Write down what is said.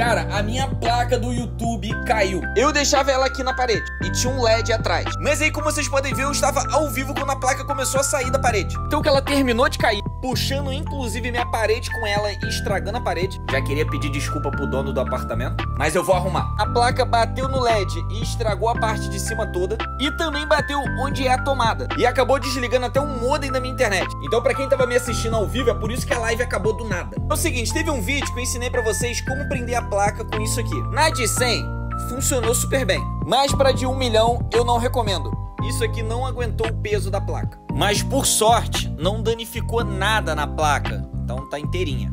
Cara, a minha placa do YouTube caiu. Eu deixava ela aqui na parede e tinha um LED atrás. Mas aí, como vocês podem ver, eu estava ao vivo quando a placa começou a sair da parede. Então que ela terminou de cair, puxando inclusive minha parede com ela e estragando a parede. Já queria pedir desculpa pro dono do apartamento, mas eu vou arrumar. A placa bateu no LED e estragou a parte de cima toda e também bateu onde é a tomada. E acabou desligando até o modem da minha internet. Então para quem tava me assistindo ao vivo, é por isso que a live acabou do nada. É o seguinte, teve um vídeo que eu ensinei para vocês como prender a placa com isso aqui. Na de 100, funcionou super bem. Mas para de 1 milhão, eu não recomendo. Isso aqui não aguentou o peso da placa. Mas por sorte, não danificou nada na placa. Então tá inteirinha.